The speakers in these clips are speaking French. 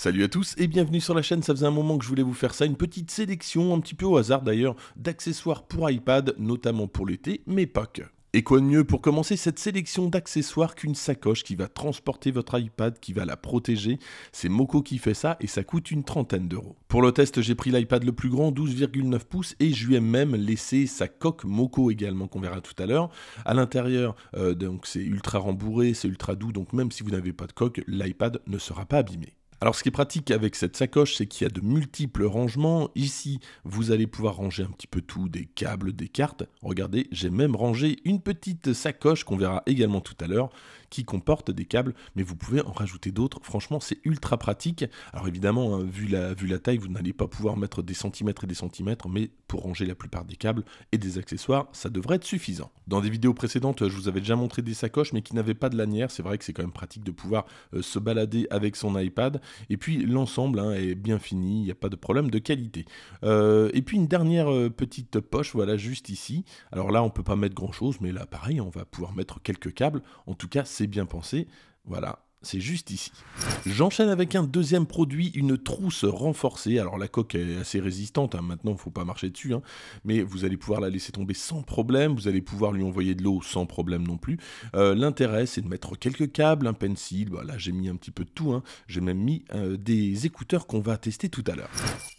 Salut à tous et bienvenue sur la chaîne, ça faisait un moment que je voulais vous faire ça, une petite sélection, un petit peu au hasard d'ailleurs, d'accessoires pour iPad, notamment pour l'été, mais pas que. Et quoi de mieux pour commencer cette sélection d'accessoires qu'une sacoche qui va transporter votre iPad, qui va la protéger? C'est Moco qui fait ça et ça coûte une trentaine d'euros. Pour le test, j'ai pris l'iPad le plus grand, 12,9 pouces, et je lui ai même laissé sa coque Moco également, qu'on verra tout à l'heure. À l'intérieur, euh, donc c'est ultra rembourré, c'est ultra doux, donc même si vous n'avez pas de coque, l'iPad ne sera pas abîmé. Alors ce qui est pratique avec cette sacoche, c'est qu'il y a de multiples rangements. Ici, vous allez pouvoir ranger un petit peu tout, des câbles, des cartes. Regardez, j'ai même rangé une petite sacoche qu'on verra également tout à l'heure, qui comporte des câbles, mais vous pouvez en rajouter d'autres. Franchement, c'est ultra pratique. Alors évidemment, hein, vu, la, taille, vous n'allez pas pouvoir mettre des centimètres et des centimètres, mais pour ranger la plupart des câbles et des accessoires, ça devrait être suffisant. Dans des vidéos précédentes, je vous avais déjà montré des sacoches, mais qui n'avaient pas de lanière. C'est vrai que c'est quand même pratique de pouvoir euh, se balader avec son iPad. Et puis l'ensemble hein, est bien fini, il n'y a pas de problème de qualité. Euh, et puis une dernière euh, petite poche, voilà, juste ici. Alors là, on peut pas mettre grand chose, mais là, pareil, on va pouvoir mettre quelques câbles. En tout cas, bien pensé. Voilà, c'est juste ici. J'enchaîne avec un deuxième produit, une trousse renforcée. Alors la coque est assez résistante, hein. maintenant faut pas marcher dessus, hein. mais vous allez pouvoir la laisser tomber sans problème, vous allez pouvoir lui envoyer de l'eau sans problème non plus. Euh, l'intérêt c'est de mettre quelques câbles, un pencil, voilà j'ai mis un petit peu de tout, hein. j'ai même mis euh, des écouteurs qu'on va tester tout à l'heure.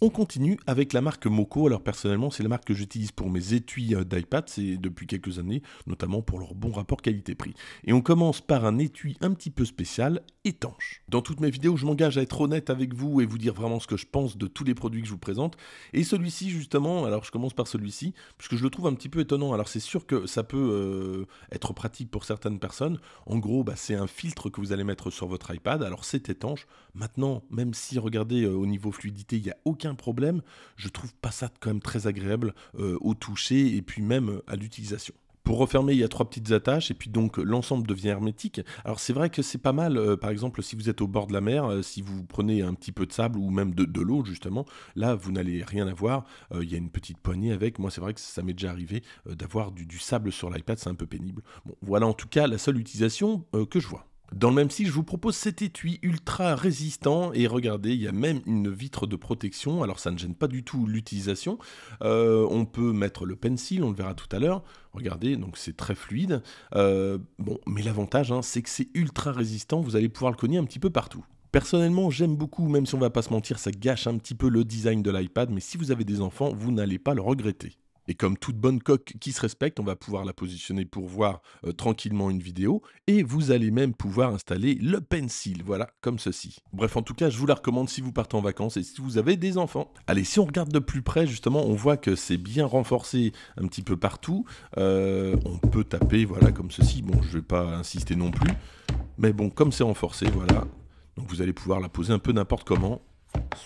On continue avec la marque Moco, alors personnellement c'est la marque que j'utilise pour mes étuis euh, d'iPad, c'est depuis quelques années, notamment pour leur bon rapport qualité-prix. Et on commence par un étui un petit peu spécial, étanche. Dans toutes mes vidéos, je m'engage à être honnête avec vous et vous dire vraiment ce que je pense de tous les produits que je vous présente. Et celui-ci, justement, alors je commence par celui-ci, puisque je le trouve un petit peu étonnant. Alors c'est sûr que ça peut euh, être pratique pour certaines personnes. En gros, bah, c'est un filtre que vous allez mettre sur votre iPad. Alors c'est étanche. Maintenant, même si, regardez, euh, au niveau fluidité, il n'y a aucun problème, je trouve pas ça quand même très agréable euh, au toucher et puis même à l'utilisation. Pour refermer, il y a trois petites attaches et puis donc l'ensemble devient hermétique. Alors c'est vrai que c'est pas mal, euh, par exemple si vous êtes au bord de la mer, euh, si vous prenez un petit peu de sable ou même de, l'eau justement, là vous n'allez rien avoir. Euh, il y a une petite poignée avec. Moi c'est vrai que ça m'est déjà arrivé d'avoir du, du, sable sur l'iPad, c'est un peu pénible. Bon voilà en tout cas la seule utilisation que je vois. Dans le même style, je vous propose cet étui ultra résistant et regardez, il y a même une vitre de protection, alors ça ne gêne pas du tout l'utilisation. Euh, on peut mettre le pencil, on le verra tout à l'heure. Regardez, donc c'est très fluide. Euh, bon, mais l'avantage, hein, c'est que c'est ultra résistant, vous allez pouvoir le cogner un petit peu partout. Personnellement, j'aime beaucoup, même si on va pas se mentir, ça gâche un petit peu le design de l'iPad, mais si vous avez des enfants, vous n'allez pas le regretter. Et comme toute bonne coque qui se respecte, on va pouvoir la positionner pour voir euh, tranquillement une vidéo. Et vous allez même pouvoir installer le pencil, voilà, comme ceci. Bref, en tout cas, je vous la recommande si vous partez en vacances et si vous avez des enfants. Allez, si on regarde de plus près, justement, on voit que c'est bien renforcé un petit peu partout. Euh, on peut taper, voilà, comme ceci. Bon, je ne vais pas insister non plus. Mais bon, comme c'est renforcé, voilà. Donc vous allez pouvoir la poser un peu n'importe comment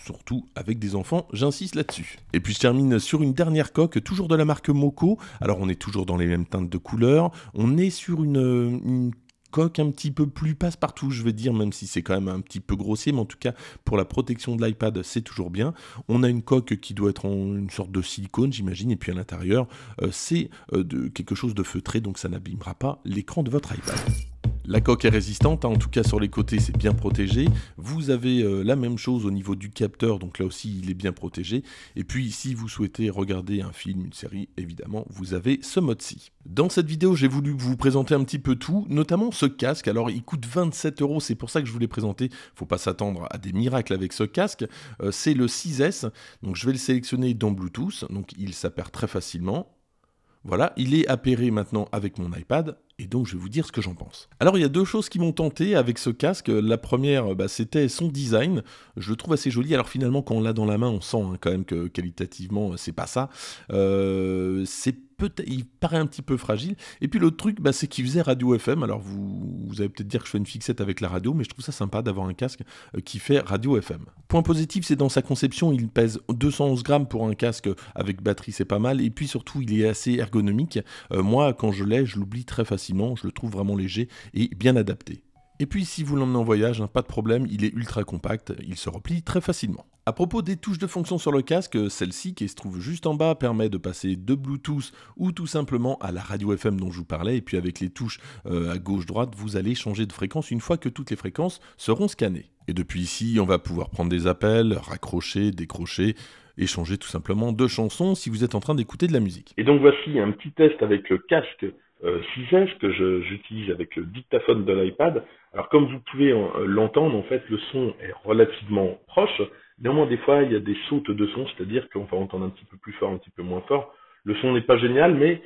surtout avec des enfants, j'insiste là-dessus. Et puis je termine sur une dernière coque, toujours de la marque Moco. Alors on est toujours dans les mêmes teintes de couleurs. On est sur une, coque un petit peu plus passe-partout, je vais dire, même si c'est quand même un petit peu grossier, mais en tout cas, pour la protection de l'iPad, c'est toujours bien. On a une coque qui doit être en une sorte de silicone, j'imagine, et puis à l'intérieur, euh, c'est euh, quelque chose de feutré, donc ça n'abîmera pas l'écran de votre iPad. La coque est résistante, hein, en tout cas sur les côtés c'est bien protégé. Vous avez euh, la même chose au niveau du capteur, donc là aussi il est bien protégé. Et puis si vous souhaitez regarder un film, une série, évidemment, vous avez ce mode-ci. Dans cette vidéo j'ai voulu vous présenter un petit peu tout, notamment ce casque. Alors il coûte 27 euros, c'est pour ça que je vous l'ai présenté. Faut pas s'attendre à des miracles avec ce casque. Euh, c'est le 6S, donc je vais le sélectionner dans Bluetooth, donc il s'appare très facilement. Voilà, il est appairé maintenant avec mon iPad, et donc je vais vous dire ce que j'en pense. Alors il y a deux choses qui m'ont tenté avec ce casque. La première, bah, c'était son design. Je le trouve assez joli. Alors finalement, quand on l'a dans la main, on sent hein, quand même que qualitativement, c'est pas ça. Euh, c'est il paraît un petit peu fragile. Et puis l'autre truc, bah, c'est qu'il faisait radio FM. Alors vous, vous allez peut-être dire que je fais une fixette avec la radio, mais je trouve ça sympa d'avoir un casque euh, qui fait radio FM. Point positif, c'est dans sa conception, il pèse 211 grammes pour un casque avec batterie, c'est pas mal. Et puis surtout, il est assez ergonomique. Euh, moi, quand je l'ai, je l'oublie très facilement. Je le trouve vraiment léger et bien adapté. Et puis si vous l'emmenez en voyage, hein, pas de problème, il est ultra compact, il se replie très facilement. À propos des touches de fonction sur le casque, celle-ci qui se trouve juste en bas permet de passer de Bluetooth ou tout simplement à la radio FM dont je vous parlais. Et puis avec les touches euh, à gauche-droite, vous allez changer de fréquence une fois que toutes les fréquences seront scannées. Et depuis ici, on va pouvoir prendre des appels, raccrocher, décrocher, échanger tout simplement deux chansons si vous êtes en train d'écouter de la musique. Et donc voici un petit test avec le casque 6S euh, que j'utilise avec le dictaphone de l'iPad. Alors comme vous pouvez euh, l'entendre, en fait, le son est relativement proche. Néanmoins, des fois, il y a des sautes de son, c'est-à-dire qu'on va entendre un petit peu plus fort, un petit peu moins fort. Le son n'est pas génial, mais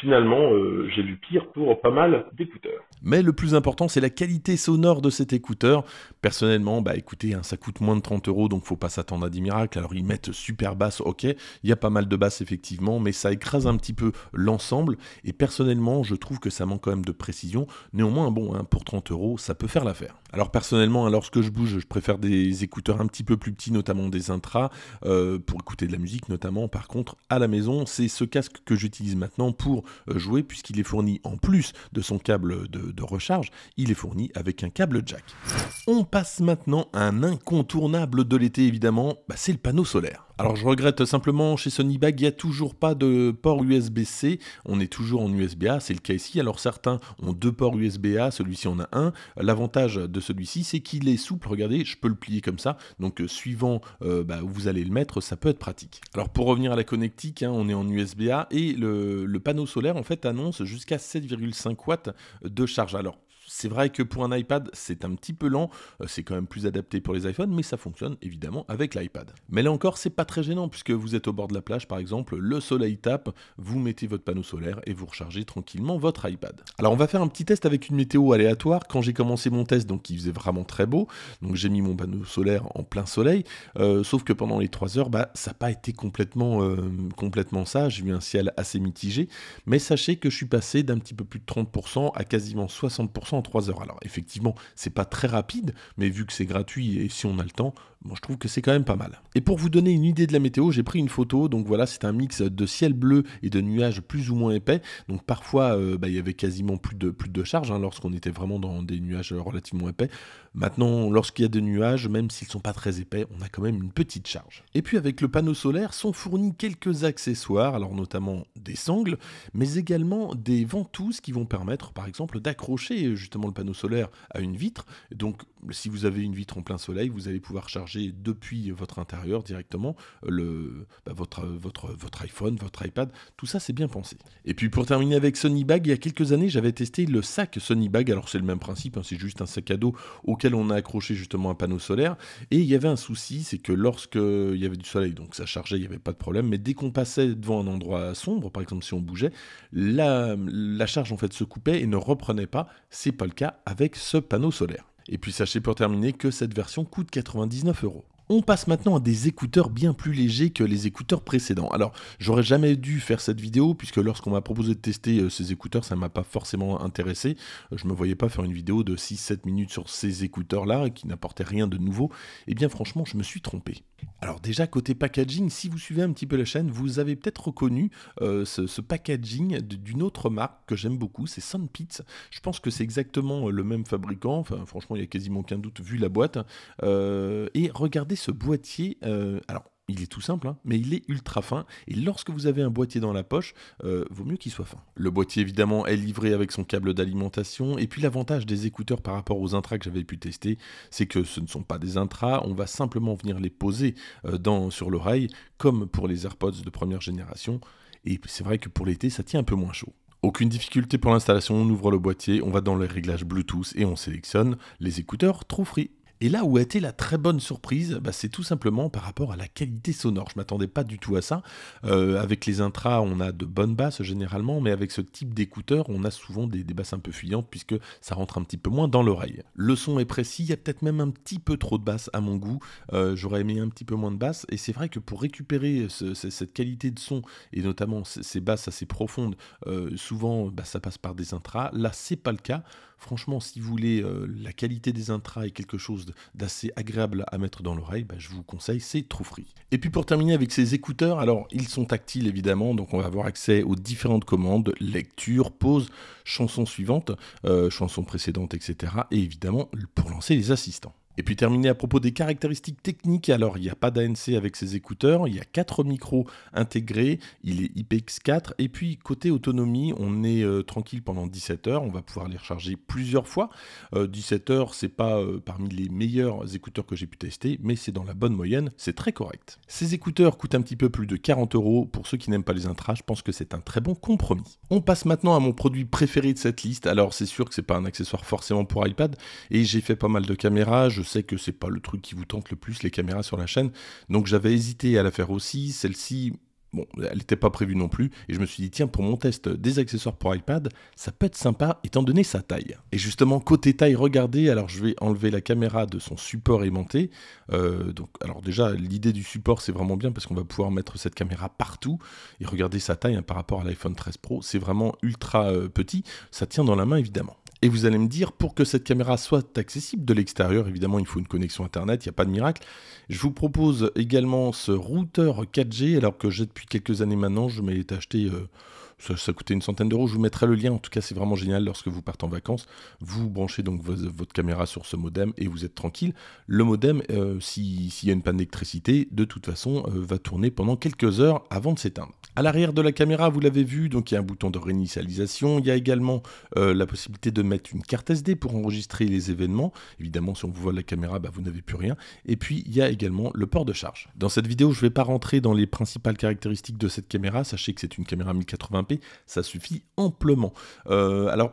finalement, euh, j'ai vu pire pour pas mal d'écouteurs. Mais le plus important, c'est la qualité sonore de cet écouteur. Personnellement, bah écoutez, hein, ça coûte moins de 30 euros, donc faut pas s'attendre à des miracles. Alors ils mettent super basse, ok, il y a pas mal de basses effectivement, mais ça écrase un petit peu l'ensemble. Et personnellement, je trouve que ça manque quand même de précision. Néanmoins, bon, hein, pour 30 euros, ça peut faire l'affaire. Alors personnellement, hein, lorsque je bouge, je préfère des écouteurs un petit peu plus petits, notamment des intras, euh, pour écouter de la musique notamment. Par contre, à la maison, c'est ce casque que j'utilise maintenant pour euh, jouer, puisqu'il est fourni en plus de son câble de, recharge, il est fourni avec un câble jack. On passe maintenant à un incontournable de l'été évidemment, bah, c'est le panneau solaire. Alors je regrette simplement chez Sony Bag, il n'y a toujours pas de port USB-C, on est toujours en USB-A, c'est le cas ici. Alors certains ont deux ports USB-A, celui-ci en a un. L'avantage de celui-ci, c'est qu'il est souple, regardez, je peux le plier comme ça, donc euh, suivant euh, bah, où vous allez le mettre, ça peut être pratique. Alors pour revenir à la connectique, hein, on est en USB-A et le, panneau solaire en fait annonce jusqu'à 7,5 watts de charge. Alors c'est vrai que pour un iPad, c'est un petit peu lent, euh, c'est quand même plus adapté pour les iPhones, mais ça fonctionne évidemment avec l'iPad. Mais là encore, c'est pas très gênant puisque vous êtes au bord de la plage par exemple, le soleil tape, vous mettez votre panneau solaire et vous rechargez tranquillement votre iPad. Alors on va faire un petit test avec une météo aléatoire. Quand j'ai commencé mon test, donc il faisait vraiment très beau, donc j'ai mis mon panneau solaire en plein soleil, euh, sauf que pendant les 3 heures, bah, ça n'a pas été complètement, euh, complètement ça, j'ai eu un ciel assez mitigé, mais sachez que je suis passé d'un petit peu plus de 30% à quasiment 60% 3 heures. Alors effectivement, c'est pas très rapide, mais vu que c'est gratuit et si on a le temps, moi je trouve que c'est quand même pas mal. Et pour vous donner une idée de la météo, j'ai pris une photo. Donc voilà, c'est un mix de ciel bleu et de nuages plus ou moins épais. Donc parfois, euh, bah, il y avait quasiment plus de, plus de charge hein, lorsqu'on était vraiment dans des nuages relativement épais. Maintenant, lorsqu'il y a des nuages, même s'ils sont pas très épais, on a quand même une petite charge. Et puis avec le panneau solaire sont fournis quelques accessoires, alors notamment des sangles, mais également des ventouses qui vont permettre par exemple d'accrocher justement le panneau solaire à une vitre. Donc si vous avez une vitre en plein soleil, vous allez pouvoir charger depuis votre intérieur directement bah, votre, iPhone, votre iPad. Tout ça, c'est bien pensé. Et puis pour terminer avec Sony Bag, il y a quelques années, j'avais testé le sac Sony Bag. Alors c'est le même principe, hein, c'est juste un sac à dos on a accroché justement un panneau solaire. Et il y avait un souci, c'est que lorsqu'il y avait du soleil, donc ça chargeait, il n'y avait pas de problème. Mais dès qu'on passait devant un endroit sombre, par exemple si on bougeait, la, la charge en fait se coupait et ne reprenait pas. C'est pas le cas avec ce panneau solaire. Et puis sachez pour terminer que cette version coûte 99 euros. On passe maintenant à des écouteurs bien plus légers que les écouteurs précédents. Alors, j'aurais jamais dû faire cette vidéo puisque lorsqu'on m'a proposé de tester euh, ces écouteurs, ça m'a pas forcément intéressé. Euh, je me voyais pas faire une vidéo de 6-7 minutes sur ces écouteurs-là qui n'apportaient rien de nouveau. Et eh bien franchement, je me suis trompé. Alors déjà côté packaging, si vous suivez un petit peu la chaîne, vous avez peut-être reconnu euh, ce, packaging d'une autre marque que j'aime beaucoup, c'est Sunpitz. Je pense que c'est exactement le même fabricant. Franchement, il y a quasiment aucun doute vu la boîte. et regardez ce boîtier, euh, alors il est tout simple, hein, mais il est ultra fin. Et lorsque vous avez un boîtier dans la poche, euh, vaut mieux qu'il soit fin. Le boîtier, évidemment, est livré avec son câble d'alimentation. Et puis l'avantage des écouteurs par rapport aux intras que j'avais pu tester, c'est que ce ne sont pas des intras. On va simplement venir les poser euh, sur l'oreille, comme pour les AirPods de première génération. Et c'est vrai que pour l'été, ça tient un peu moins chaud. Aucune difficulté pour l'installation, on ouvre le boîtier, on va dans les réglages Bluetooth et on sélectionne les écouteurs True Free. Et là où a été la très bonne surprise, bah, c'est tout simplement par rapport à la qualité sonore. Je m'attendais pas du tout à ça. Euh, avec les intras, on a de bonnes basses généralement, mais avec ce type d'écouteurs, on a souvent des, basses un peu fuyantes puisque ça rentre un petit peu moins dans l'oreille. Le son est précis, il y a peut-être même un petit peu trop de basses à mon goût. Euh, j'aurais aimé un petit peu moins de basses. Et c'est vrai que pour récupérer cette qualité de son, et notamment ces basses assez profondes, euh, souvent bah, ça passe par des intras. Là, c'est pas le cas. Franchement, si vous voulez la qualité des intras et quelque chose chose d'assez agréable à mettre dans l'oreille, bah, je vous conseille, c'est True Free. Et puis pour terminer avec ces écouteurs, alors ils sont tactiles évidemment, donc on va avoir accès aux différentes commandes, lecture, pause, chanson suivante, euh, chanson précédente, etc. Et évidemment pour lancer les assistants. Et puis terminer à propos des caractéristiques techniques, alors il n'y a pas d'ANC avec ces écouteurs, il y a 4 micros intégrés, il est IPX4, et puis côté autonomie, on est euh, tranquille pendant 17 heures, on va pouvoir les recharger plusieurs fois. 17 euh, heures, c'est pas euh, parmi les meilleurs écouteurs que j'ai pu tester, mais c'est dans la bonne moyenne, c'est très correct. Ces écouteurs coûtent un petit peu plus de 40 euros, pour ceux qui n'aiment pas les intras, je pense que c'est un très bon compromis. On passe maintenant à mon produit préféré de cette liste, alors c'est sûr que c'est pas un accessoire forcément pour iPad, et j'ai fait pas mal de caméras, sais que c'est pas le truc qui vous tente le plus, les caméras sur la chaîne. Donc j'avais hésité à la faire aussi. Celle-ci, bon, elle n'était pas prévue non plus. Et je me suis dit, tiens, pour mon test des accessoires pour iPad, ça peut être sympa étant donné sa taille. Et justement, côté taille, regardez, alors je vais enlever la caméra de son support aimanté. Euh, donc, alors déjà, l'idée du support, c'est vraiment bien parce qu'on va pouvoir mettre cette caméra partout. Et regardez sa taille hein, par rapport à l'iPhone 13 Pro, c'est vraiment ultra euh, petit. Ça tient dans la main, évidemment. Et vous allez me dire, pour que cette caméra soit accessible de l'extérieur, évidemment, il faut une connexion Internet, il n'y a pas de miracle. Je vous propose également ce routeur 4G, alors que j'ai depuis quelques années maintenant, je m'ai acheté... Euh, ça, coûtait une centaine d'euros. Je vous mettrai le lien. En tout cas, c'est vraiment génial lorsque vous partez en vacances. Vous branchez donc votre caméra sur ce modem et vous êtes tranquille. Le modem, euh, s'il y a une panne d'électricité, de toute façon, euh, va tourner pendant quelques heures avant de s'éteindre. À l'arrière de la caméra, vous l'avez vu, donc il y a un bouton de réinitialisation. Il y a également euh, la possibilité de mettre une carte SD pour enregistrer les événements. Évidemment, si on vous voit la caméra, bah, vous n'avez plus rien. Et puis, il y a également le port de charge. Dans cette vidéo, je ne vais pas rentrer dans les principales caractéristiques de cette caméra. Sachez que c'est une caméra 1080 ça suffit amplement. Euh, alors,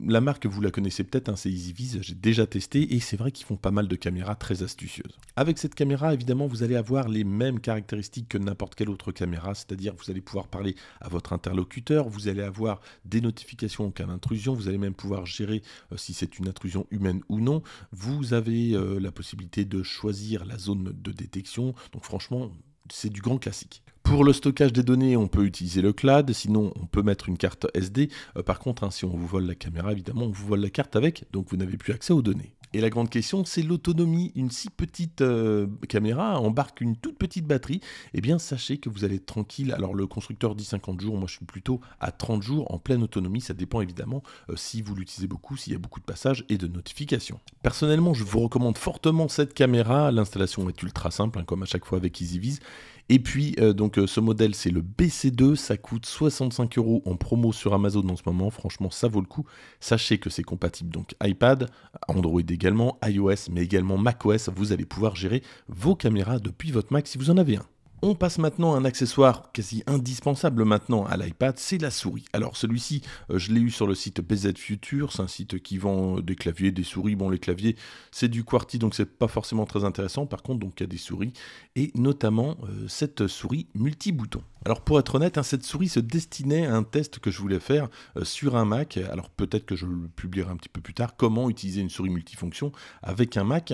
la marque, vous la connaissez peut-être, hein, c'est EasyViz, j'ai déjà testé et c'est vrai qu'ils font pas mal de caméras très astucieuses. Avec cette caméra, évidemment, vous allez avoir les mêmes caractéristiques que n'importe quelle autre caméra, c'est-à-dire vous allez pouvoir parler à votre interlocuteur, vous allez avoir des notifications en cas d'intrusion, vous allez même pouvoir gérer euh, si c'est une intrusion humaine ou non, vous avez euh, la possibilité de choisir la zone de détection, donc franchement, c'est du grand classique. Pour le stockage des données, on peut utiliser le cloud, sinon on peut mettre une carte SD. Euh, par contre, hein, si on vous vole la caméra, évidemment, on vous vole la carte avec, donc vous n'avez plus accès aux données. Et la grande question, c'est l'autonomie. Une si petite euh, caméra embarque une toute petite batterie. Eh bien, sachez que vous allez être tranquille. Alors, le constructeur dit 50 jours. Moi, je suis plutôt à 30 jours en pleine autonomie. Ça dépend évidemment euh, si vous l'utilisez beaucoup, s'il y a beaucoup de passages et de notifications. Personnellement, je vous recommande fortement cette caméra. L'installation est ultra simple, hein, comme à chaque fois avec EasyViz. Et puis, euh, donc, ce modèle, c'est le BC2. Ça coûte 65 euros en promo sur Amazon en ce moment. Franchement, ça vaut le coup. Sachez que c'est compatible donc iPad, Android également iOS, mais également macOS. Vous allez pouvoir gérer vos caméras depuis votre Mac si vous en avez un. On passe maintenant à un accessoire quasi indispensable maintenant à l'iPad, c'est la souris. Alors celui-ci, euh, je l'ai eu sur le site BZ Future, c'est un site qui vend des claviers, des souris. Bon, les claviers, c'est du QWERTY, donc c'est pas forcément très intéressant. Par contre, donc il y a des souris et notamment euh, cette souris multi-bouton. Alors pour être honnête, hein, cette souris se destinait à un test que je voulais faire euh, sur un Mac. Alors peut-être que je le publierai un petit peu plus tard. Comment utiliser une souris multifonction avec un Mac,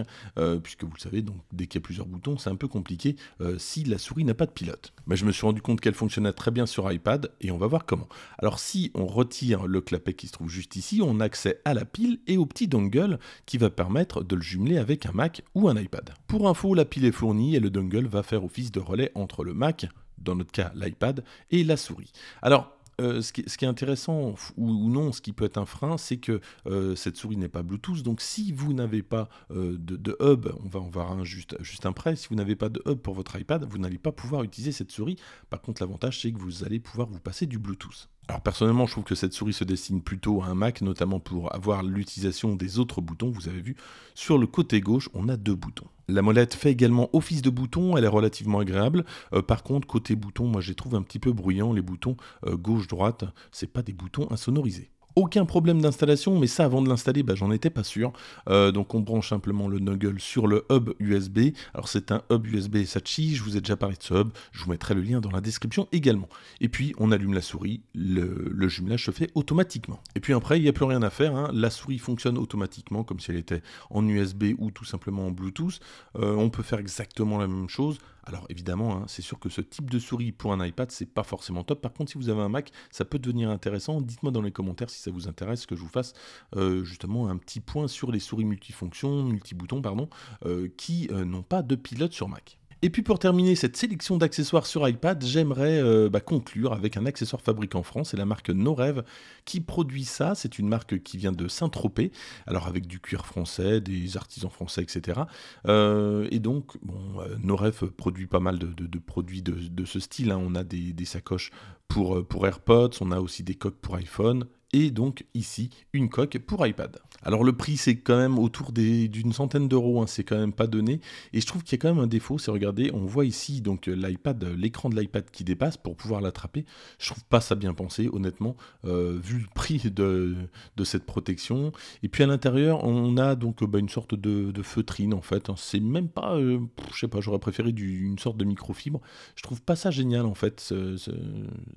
puisque vous le savez, donc dès qu'il y a plusieurs boutons, c'est un peu compliqué si la souris n'a pas de pilote. Mais je me suis rendu compte qu'elle fonctionnait très bien sur iPad et on va voir comment. Alors si on retire le clapet qui se trouve juste ici, on a accès à la pile et au petit dongle qui va permettre de le jumeler avec un Mac ou un iPad. Pour info, la pile est fournie et le dongle va faire office de relais entre le Mac, dans notre cas l'iPad, et la souris. Alors euh, ce, qui, est intéressant ou, non, ce qui peut être un frein, c'est que euh, cette souris n'est pas Bluetooth. Donc, si vous n'avez pas euh, de, hub, on va en voir un juste, juste après, si vous n'avez pas de hub pour votre iPad, vous n'allez pas pouvoir utiliser cette souris. Par contre, l'avantage, c'est que vous allez pouvoir vous passer du Bluetooth. Alors personnellement, je trouve que cette souris se destine plutôt à un Mac, notamment pour avoir l'utilisation des autres boutons. Vous avez vu, sur le côté gauche, on a deux boutons. La molette fait également office de bouton, elle est relativement agréable. Euh, par contre, côté bouton, moi je les trouve un petit peu bruyants. Les boutons euh, gauche-droite, c'est pas des boutons insonorisés aucun problème d'installation, mais ça avant de l'installer, bah, j'en étais pas sûr. Euh, donc on branche simplement le Nuggle sur le hub USB. Alors c'est un hub USB Sachi, je vous ai déjà parlé de ce hub, je vous mettrai le lien dans la description également. Et puis on allume la souris, le, jumelage se fait automatiquement. Et puis après, il n'y a plus rien à faire, hein. la souris fonctionne automatiquement comme si elle était en USB ou tout simplement en Bluetooth. Euh, on peut faire exactement la même chose Alors évidemment, hein, c'est sûr que ce type de souris pour un iPad, c'est pas forcément top. Par contre, si vous avez un Mac, ça peut devenir intéressant. Dites-moi dans les commentaires si ça vous intéresse que je vous fasse euh, justement un petit point sur les souris multifonctions, multi-boutons, pardon, euh, qui euh, n'ont pas de pilote sur Mac. Et puis pour terminer cette sélection d'accessoires sur iPad, j'aimerais euh, bah, conclure avec un accessoire fabriqué en France, c'est la marque Norev qui produit ça. C'est une marque qui vient de Saint-Tropez, alors avec du cuir français, des artisans français, etc. Euh, et donc, bon, euh, Norev produit pas mal de, produits de, ce style. Hein. On a des, sacoches pour, pour AirPods, on a aussi des coques pour iPhone, et donc ici une coque pour iPad. Alors le prix c'est quand même autour d'une centaine d'euros, hein, c'est quand même pas donné et je trouve qu'il y a quand même un défaut, c'est regardez, on voit ici donc l'iPad, l'écran de l'iPad qui dépasse pour pouvoir l'attraper. Je trouve pas ça bien pensé honnêtement euh, vu le prix de, cette protection. Et puis à l'intérieur on a donc bah, une sorte de, feutrine en fait. Hein. C'est même pas, euh, je sais pas, j'aurais préféré une sorte de microfibre. Je trouve pas ça génial en fait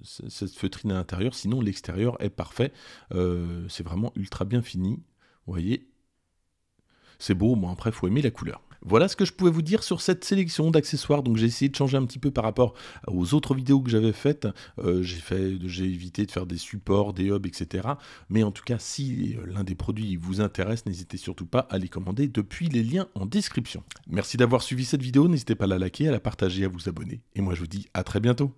cette feutrine à l'intérieur. Sinon l'extérieur est parfait. Euh, c'est vraiment ultra bien fini. Vous voyez C'est beau, bon après, il faut aimer la couleur. Voilà ce que je pouvais vous dire sur cette sélection d'accessoires. Donc j'ai essayé de changer un petit peu par rapport aux autres vidéos que j'avais faites. Euh, j'ai j'ai évité de faire des supports, des hubs, etc. Mais en tout cas, si euh, l'un des produits vous intéresse, n'hésitez surtout pas à les commander depuis les liens en description. Merci d'avoir suivi cette vidéo. N'hésitez pas à la liker, à la partager, à vous abonner. Et moi je vous dis à très bientôt.